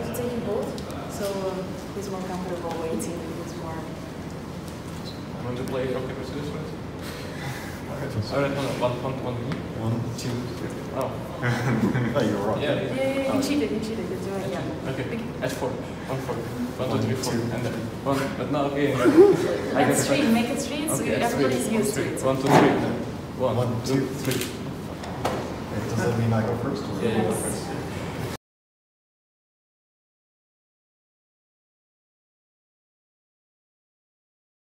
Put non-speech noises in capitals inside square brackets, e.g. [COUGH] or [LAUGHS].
going to take you both, so um, he's more comfortable waiting. He's more. Want to play rock, paper, scissors first? Alright, no, no, Oh, [LAUGHS] Oh, you're wrong. yeah. Yeah, yeah, yeah, you oh. cheated, you cheated. It's right, yeah. Okay, that's four. One, four. One, One, two, three, four. two. And then one, but now okay. [LAUGHS] I That's three, make it three, so Okay, everybody's three. used to it. One, two, three. One, One, two, two, three. Does that mean I go first? or- yes. go first.